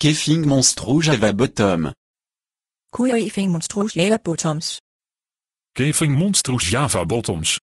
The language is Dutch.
Keffing monstrous Java Bottom. Koeien Monstrous Java Bottoms. Keving Monstrous Java Bottoms.